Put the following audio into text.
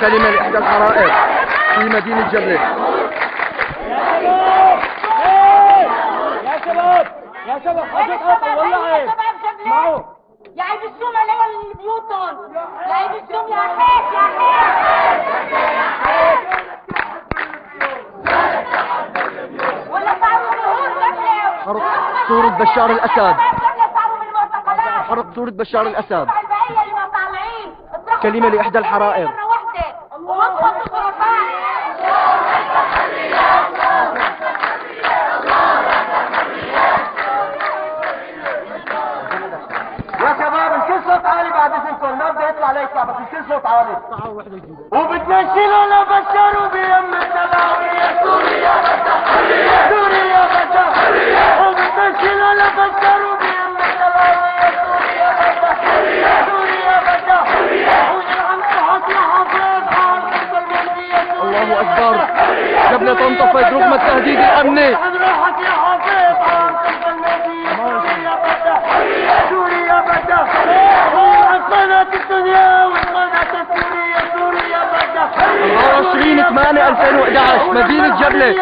كلمة لإحدى الحرائق في مدينة جبلة يا شباب يا شباب حاجة قطع والله عيب اسمعوا يا عيد السم عليهم بيوتهم يا عيد السم يا حيف يا حيف ولا صورة بشار الأسد بالمعتقلات حرق صورة بشار الأسد. كلمة لإحدى الحرائق. يا شباب الكل صوت عالي بعد إذنكم. ما بده يطلع ليطلع بس الكل صوت عالي. وبتنشلوا لبشر وبيم بدها ويلعن قناة الدنيا والقناة السورية سوريا بدها 24 8 2011 مدينة جبلة.